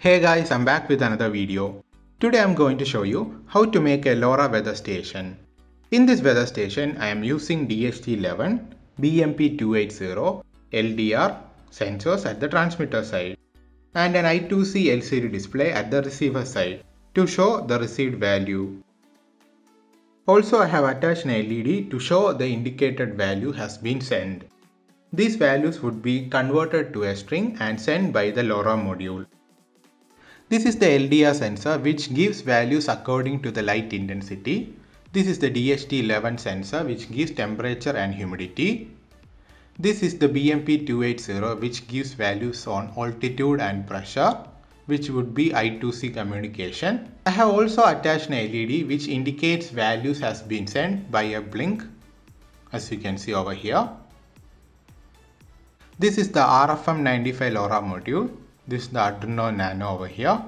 Hey guys, I'm back with another video. Today I'm going to show you how to make a LoRa weather station. In this weather station, I am using DHT11, BMP280, LDR sensors at the transmitter side and an I2C LCD display at the receiver side to show the received value. Also I have attached an LED to show the indicated value has been sent. These values would be converted to a string and sent by the LoRa module. This is the LDR sensor which gives values according to the light intensity. This is the DHT11 sensor which gives temperature and humidity. This is the BMP280 which gives values on altitude and pressure which would be I2C communication. I have also attached an LED which indicates values has been sent by a blink as you can see over here. This is the RFM95 LoRa module. This is the Arduino Nano over here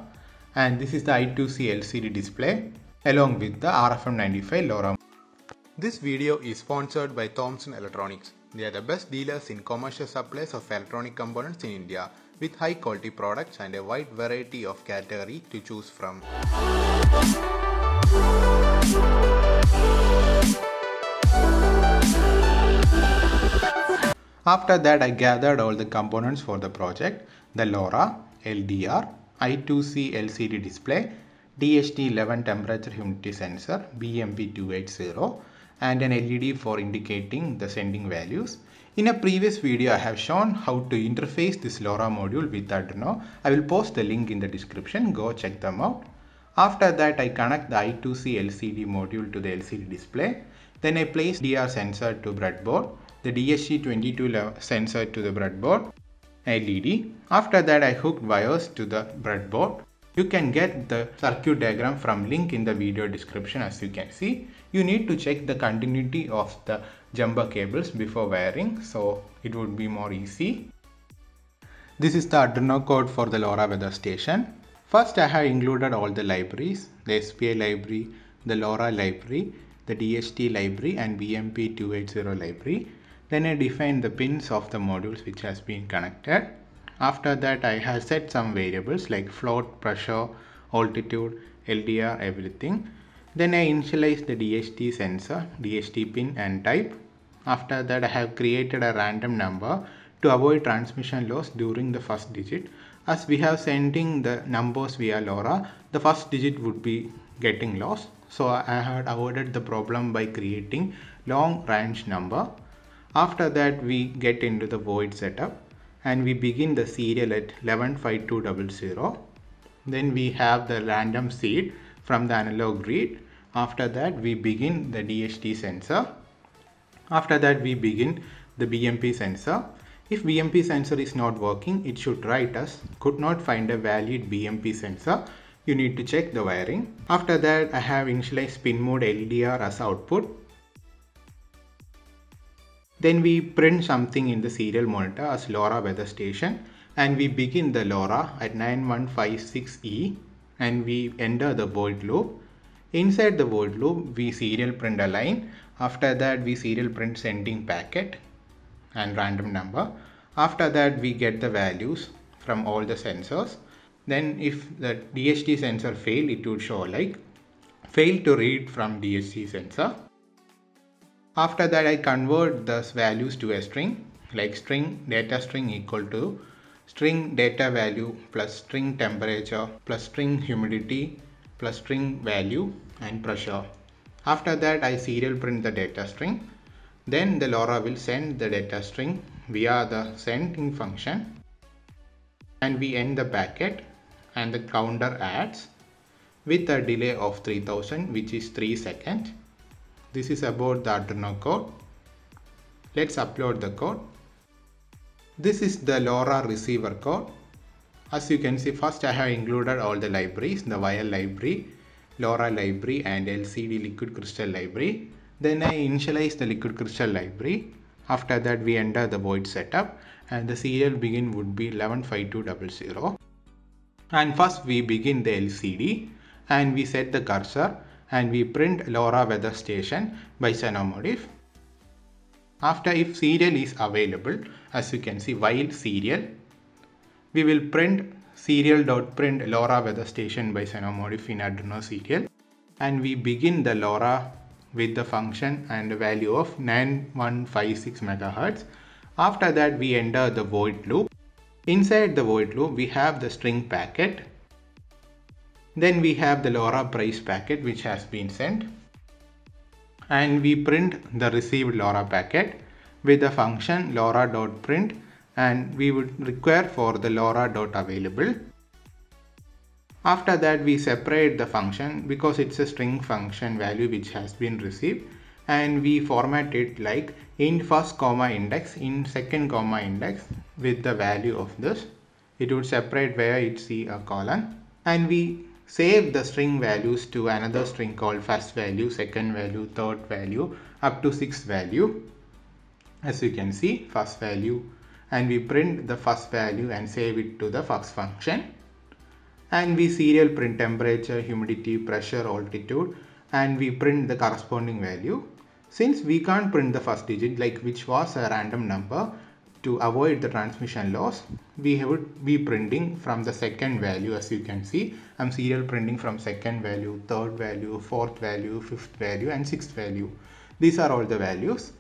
and this is the I2C LCD display along with the RFM95 LoRa. This video is sponsored by Tomson Electronics. They are the best dealers in commercial supplies of electronic components in India with high quality products and a wide variety of category to choose from. After that I gathered all the components for the project, the LoRa, LDR, I2C LCD display, DHT11 temperature humidity sensor, BMP280 and an LED for indicating the sending values. In a previous video I have shown how to interface this LoRa module with Arduino. I will post the link in the description, go check them out. After that I connect the I2C LCD module to the LCD display. Then I place DR sensor to breadboard, the DHT22 sensor to the breadboard, LED. After that I hooked wires to the breadboard. You can get the circuit diagram from link in the video description as you can see. You need to check the continuity of the jumper cables before wiring so it would be more easy. This is the Arduino code for the LoRa weather station. First I have included all the libraries, the SPI library, the LoRa library, the DHT library and BMP280 library. Then I define the pins of the modules which has been connected. After that I have set some variables like float, pressure, altitude, LDR, everything. Then I initialize the DHT sensor, DHT pin and type. After that I have created a random number to avoid transmission loss during the first digit. As we have sending the numbers via LoRa, the first digit would be getting lost. So I had avoided the problem by creating long range number. After that we get into the void setup and we begin the serial at 115200. Then we have the random seed from the analog read. After that we begin the DHT sensor. After that we begin the BMP sensor. If BMP sensor is not working, it should write us could not find a valid BMP sensor. You need to check the wiring. After that, I have initialized spin mode LDR as output. Then we print something in the serial monitor as LoRa weather station and we begin the LoRa at 9156E and we enter the void loop. Inside the void loop, we serial print a line. After that, we serial print sending packet and random number. After that, we get the values from all the sensors. Then if the DHT sensor fail, it would show like fail to read from DHT sensor. After that, I convert the values to a string like string data string equal to string data value plus string temperature plus string humidity plus string value and pressure. After that, I serial print the data string. Then the LoRa will send the data string via the sending function and we end the packet and the counter adds with a delay of 3000 which is 3 seconds. This is about the Arduino code. Let's upload the code. This is the LoRa receiver code. As you can see first I have included all the libraries, the wire library, LoRa library and LCD liquid crystal library. Then I initialize the liquid crystal library. After that we enter the void setup and the serial begin would be 115200. And first we begin the LCD and we set the cursor and we print LoRa weather station by Zeno Modiff. After if serial is available, as you can see while serial, we will print serial.print LoRa weather station by Zeno Modiff in Arduino serial and we begin the LoRa with the function and the value of 9156 MHz. After that we enter the void loop. Inside the void loop we have the string packet. Then we have the LoRa parse packet which has been sent. And we print the received LoRa packet with the function LoRa.print and we would require for the LoRa.available. After that we separate the function because it's a string function value which has been received and we format it like in first comma index in second comma index with the value of this. It would separate where it see a colon and we save the string values to another string called first value, second value, third value up to sixth value. As you can see first value and we print the first value and save it to the first function and we serial print temperature, humidity, pressure, altitude and we print the corresponding value. Since we can't print the first digit like which was a random number to avoid the transmission loss we would be printing from the second value as you can see. I'm serial printing from second value, third value, fourth value, fifth value and sixth value. These are all the values.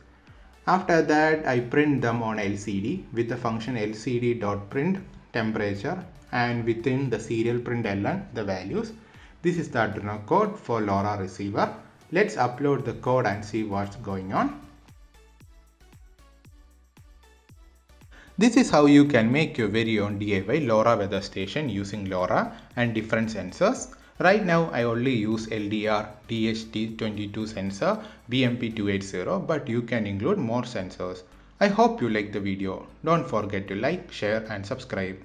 After that I print them on LCD with the function lcd.print temperature and within the serial println the values. This is the Arduino code for LoRa receiver. Let's upload the code and see what's going on. This is how you can make your very own DIY LoRa weather station using LoRa and different sensors. Right now I only use LDR DHT22 sensor BMP280 but you can include more sensors. I hope you like the video. Don't forget to like, share and subscribe.